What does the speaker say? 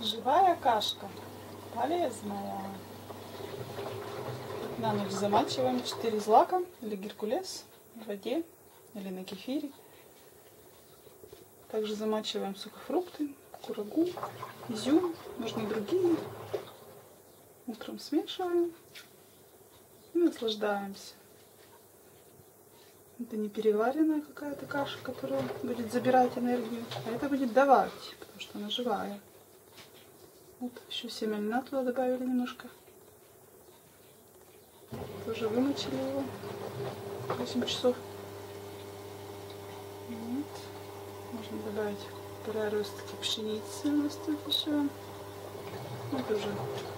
Живая кашка, полезная. На ночь замачиваем 4 злака или геркулес в воде или на кефире. Также замачиваем сухофрукты, курагу, изюм, и другие. Утром смешиваем и наслаждаемся. Это не переваренная какая-то каша, которая будет забирать энергию, а это будет давать, потому что она живая. Вот еще семя льна туда добавили немножко. Тоже вымочили его 8 часов. Вот. Можно добавить ростки пшеницы растут еще. Это уже по вкусу.